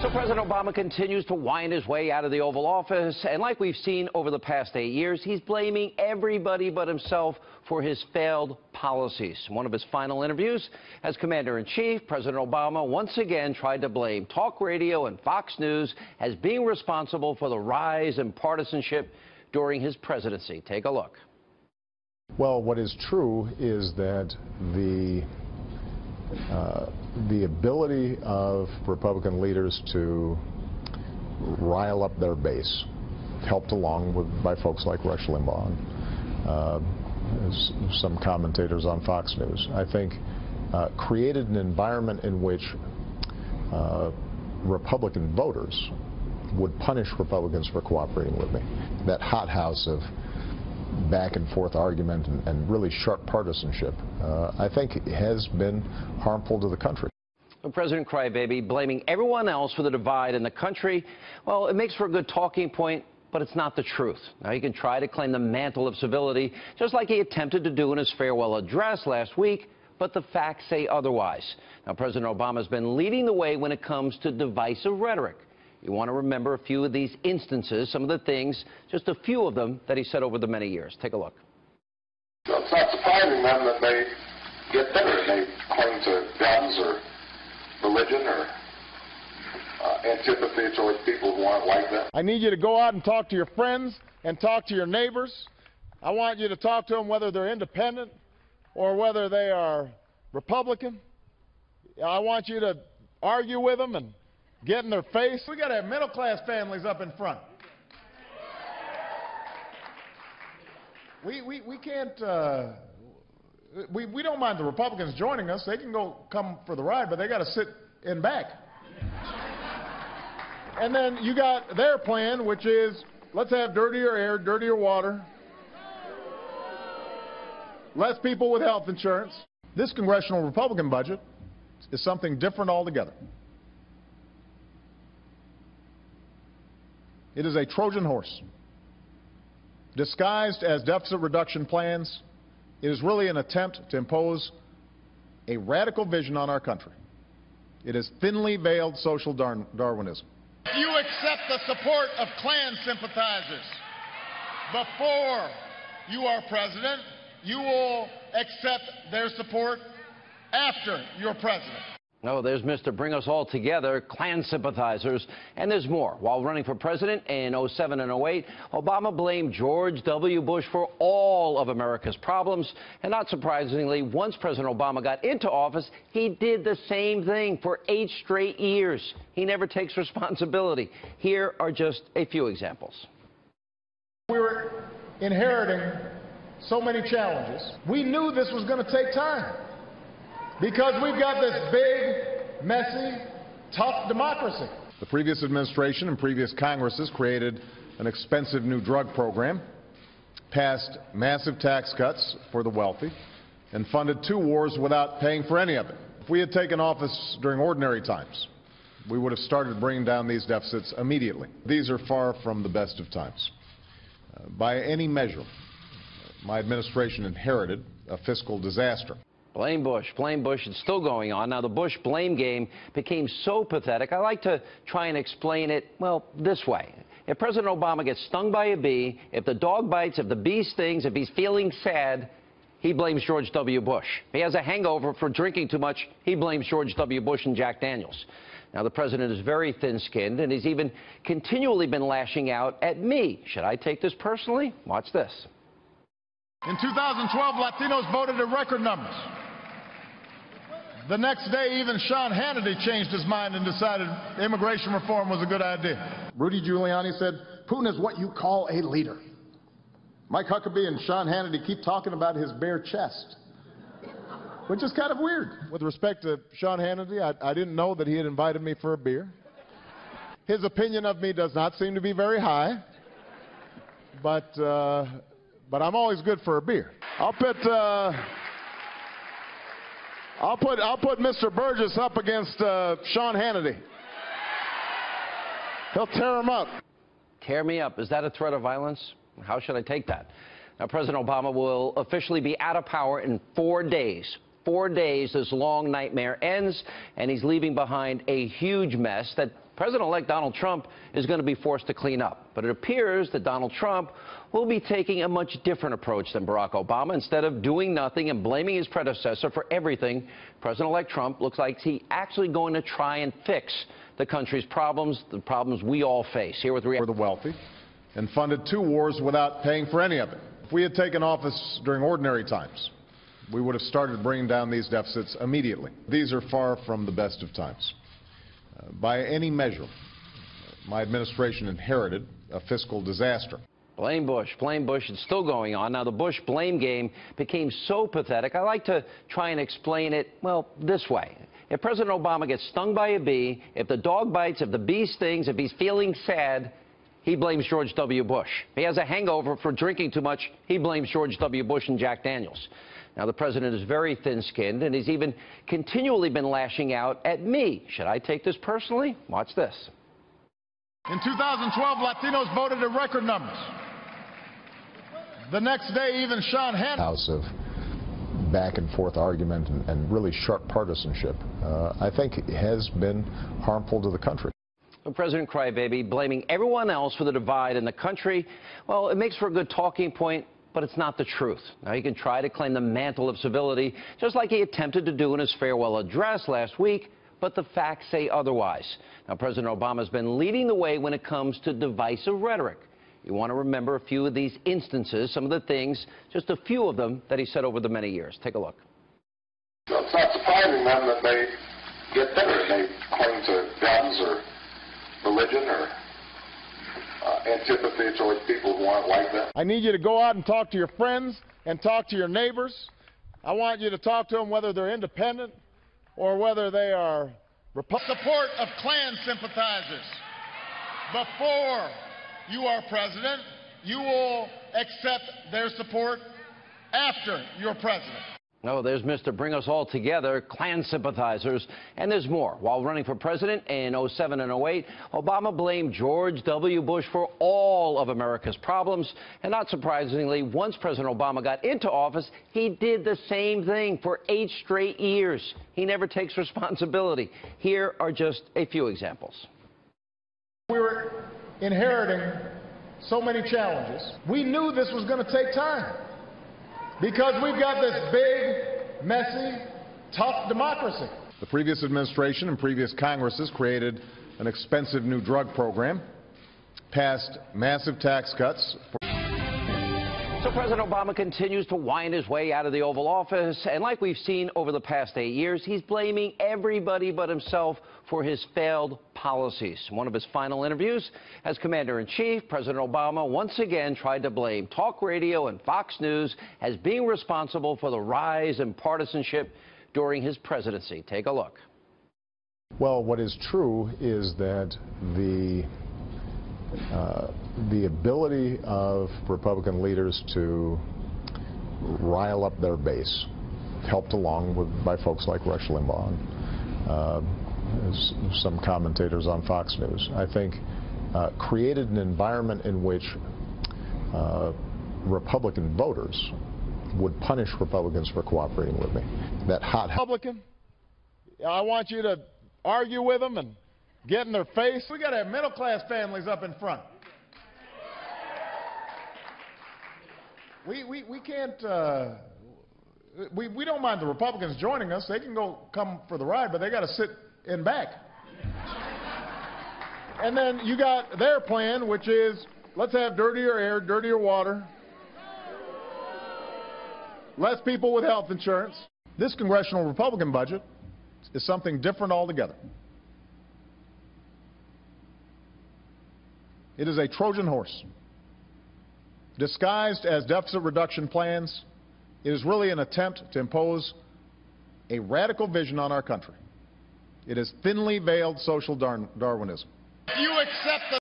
So President Obama continues to wind his way out of the Oval Office, and like we've seen over the past eight years, he's blaming everybody but himself for his failed policies. One of his final interviews as Commander-in-Chief, President Obama once again tried to blame talk radio and Fox News as being responsible for the rise in partisanship during his presidency. Take a look. Well, what is true is that the the ability of Republican leaders to rile up their base, helped along with by folks like Rush Limbaugh, uh, some commentators on Fox News, I think uh, created an environment in which uh, Republican voters would punish Republicans for cooperating with me. That hothouse of back and forth argument and, and really sharp partisanship, uh, I think has been harmful to the country. President Crybaby blaming everyone else for the divide in the country. Well, it makes for a good talking point, but it's not the truth. Now, he can try to claim the mantle of civility, just like he attempted to do in his farewell address last week, but the facts say otherwise. Now, President Obama has been leading the way when it comes to divisive rhetoric. You want to remember a few of these instances, some of the things, just a few of them that he said over the many years. Take a look. It's not surprising then that they get bitter and they cling to guns or religion or uh, antipathy towards people who aren't like them. I need you to go out and talk to your friends and talk to your neighbors. I want you to talk to them whether they're independent or whether they are Republican. I want you to argue with them and get in their face. We got to have middle class families up in front. We, we, we can't, uh, we, we don't mind the Republicans joining us. They can go come for the ride, but they got to sit in back. and then you got their plan, which is let's have dirtier air, dirtier water, less people with health insurance. This congressional Republican budget is something different altogether. It is a Trojan horse. Disguised as deficit reduction plans, it is really an attempt to impose a radical vision on our country. It is thinly veiled social Dar Darwinism. If you accept the support of Klan sympathizers before you are president, you will accept their support after you're president. Oh, there's Mr. Bring Us All Together, Klan sympathizers, and there's more. While running for president in 07 and 08, Obama blamed George W. Bush for all of America's problems. And not surprisingly, once President Obama got into office, he did the same thing for eight straight years. He never takes responsibility. Here are just a few examples. We were inheriting so many challenges. We knew this was going to take time. Because we've got this big, messy, tough democracy. The previous administration and previous Congresses created an expensive new drug program, passed massive tax cuts for the wealthy, and funded two wars without paying for any of it. If we had taken office during ordinary times, we would have started bringing down these deficits immediately. These are far from the best of times. Uh, by any measure, my administration inherited a fiscal disaster. Blame Bush, blame Bush. It's still going on. Now, the Bush blame game became so pathetic. I like to try and explain it, well, this way. If President Obama gets stung by a bee, if the dog bites, if the bee stings, if he's feeling sad, he blames George W. Bush. If he has a hangover for drinking too much, he blames George W. Bush and Jack Daniels. Now, the president is very thin-skinned, and he's even continually been lashing out at me. Should I take this personally? Watch this. In 2012, Latinos voted in record numbers. The next day, even Sean Hannity changed his mind and decided immigration reform was a good idea. Rudy Giuliani said, Putin is what you call a leader. Mike Huckabee and Sean Hannity keep talking about his bare chest, which is kind of weird. With respect to Sean Hannity, I, I didn't know that he had invited me for a beer. His opinion of me does not seem to be very high, but, uh, but I'm always good for a beer. I'll put. Uh, I'll put I'll put Mr. Burgess up against uh, Sean Hannity. He'll tear him up. Tear me up. Is that a threat of violence? How should I take that? Now, President Obama will officially be out of power in four days. four days this long nightmare ends, and he's leaving behind a huge mess that President-elect Donald Trump is going to be forced to clean up. But it appears that Donald Trump will be taking a much different approach than Barack Obama. Instead of doing nothing and blaming his predecessor for everything, President-elect Trump looks like he's actually going to try and fix the country's problems, the problems we all face. Here with for the wealthy and funded two wars without paying for any of it. If we had taken office during ordinary times, we would have started bringing down these deficits immediately. These are far from the best of times. By any measure, my administration inherited a fiscal disaster. Blame Bush, blame Bush. It's still going on. Now, the Bush blame game became so pathetic. I like to try and explain it, well, this way. If President Obama gets stung by a bee, if the dog bites, if the bee stings, if he's feeling sad, he blames George W. Bush. If he has a hangover for drinking too much, he blames George W. Bush and Jack Daniels. Now, the president is very thin-skinned, and he's even continually been lashing out at me. Should I take this personally? Watch this. In 2012, Latinos voted in record numbers. The next day, even Sean Hannity. House of back and forth argument and, and really sharp partisanship, uh, I think has been harmful to the country. President Crybaby blaming everyone else for the divide in the country. Well, it makes for a good talking point, but it's not the truth. Now, he can try to claim the mantle of civility, just like he attempted to do in his farewell address last week, but the facts say otherwise. Now, President Obama has been leading the way when it comes to divisive rhetoric. You want to remember a few of these instances, some of the things, just a few of them that he said over the many years. Take a look. It's not surprising then that they get bitter and they cling to guns or religion or uh, antipathy towards people who aren't like them. I need you to go out and talk to your friends and talk to your neighbors. I want you to talk to them whether they're independent or whether they are Republican. Support of Klan sympathizers. Before you are president, you will accept their support after you're president. Oh, there's Mr. Bring Us All Together, Klan sympathizers, and there's more. While running for president in 07 and 08, Obama blamed George W. Bush for all of America's problems. And not surprisingly, once President Obama got into office, he did the same thing for eight straight years. He never takes responsibility. Here are just a few examples. We were inheriting so many challenges. We knew this was going to take time. Because we've got this big, messy, tough democracy. The previous administration and previous Congresses created an expensive new drug program, passed massive tax cuts. So President Obama continues to wind his way out of the Oval Office, and like we've seen over the past eight years, he's blaming everybody but himself for his failed policies. In one of his final interviews as Commander-in-Chief, President Obama once again tried to blame talk radio and Fox News as being responsible for the rise in partisanship during his presidency. Take a look. Well, what is true is that the uh, the ability of Republican leaders to rile up their base, helped along with by folks like Rush Limbaugh, and, uh, some commentators on Fox News, I think uh, created an environment in which uh, Republican voters would punish Republicans for cooperating with me. That hot Republican, I want you to argue with them and get in their face. We got to have middle class families up in front. We, we, we can't, uh, we, we don't mind the Republicans joining us. They can go come for the ride, but they got to sit in back. and then you got their plan, which is let's have dirtier air, dirtier water, less people with health insurance. This congressional Republican budget is something different altogether. It is a Trojan horse. Disguised as deficit reduction plans, it is really an attempt to impose a radical vision on our country. It is thinly veiled social Darwinism. You accept the